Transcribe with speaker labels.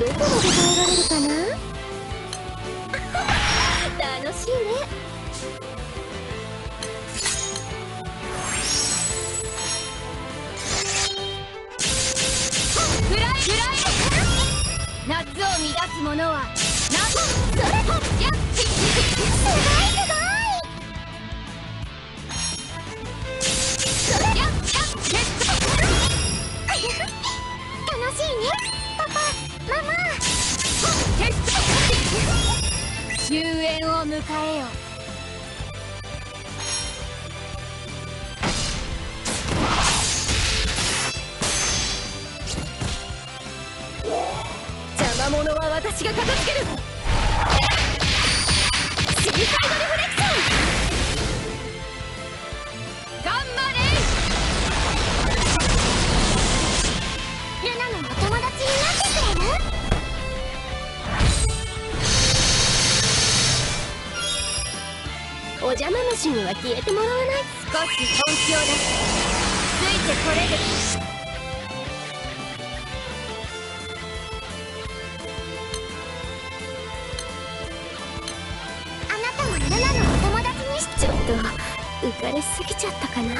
Speaker 1: どこまで耐えられるかな楽しいね。
Speaker 2: 夏を乱す者はを迎えよ。
Speaker 1: 魔者は私が片付ける。お邪魔虫には消えてもらわない。
Speaker 2: 少し本気を出すついてこれる。
Speaker 3: あなたも七海の
Speaker 1: 友達に？しちゃった浮かれすぎちゃったかな。